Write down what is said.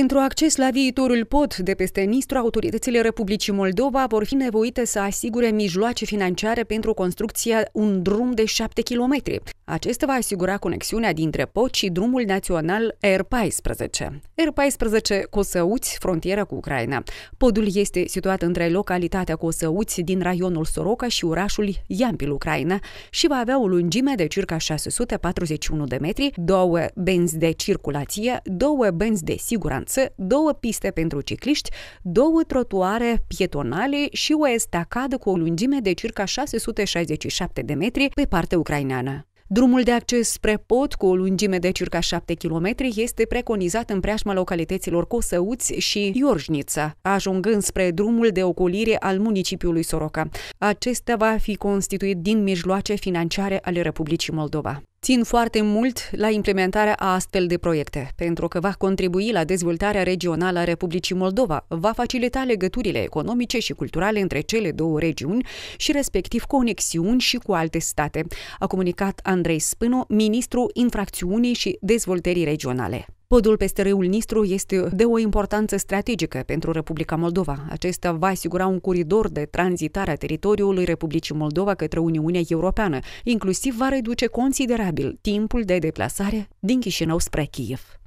Pentru acces la viitorul pod de peste Nistru, autoritățile Republicii Moldova vor fi nevoite să asigure mijloace financiare pentru construcția un drum de 7 km. Acesta va asigura conexiunea dintre pod și drumul național R14. R14 Cosăuți, frontieră cu Ucraina. Podul este situat între localitatea Cosăuți din raionul Soroca și orașul Iampil, Ucraina, și va avea o lungime de circa 641 de metri, două benzi de circulație, două benzi de siguranță siguranță, două piste pentru cicliști, două trotuare pietonale și o estacadă cu o lungime de circa 667 de metri pe partea ucraineană. Drumul de acces spre pod, cu o lungime de circa 7 km, este preconizat în preajma localităților Cosăuți și Iorjnița, ajungând spre drumul de ocolire al municipiului Soroca. Acesta va fi constituit din mijloace financiare ale Republicii Moldova. Țin foarte mult la implementarea a astfel de proiecte, pentru că va contribui la dezvoltarea regională a Republicii Moldova, va facilita legăturile economice și culturale între cele două regiuni și respectiv conexiuni și cu alte state, a comunicat Andrei Spânu, ministru infracțiunii și dezvoltării regionale. Podul peste râul Nistru este de o importanță strategică pentru Republica Moldova. Acesta va asigura un coridor de tranzitare a teritoriului Republicii Moldova către Uniunea Europeană, inclusiv va reduce considerabil timpul de deplasare din Chișinău spre Kiev.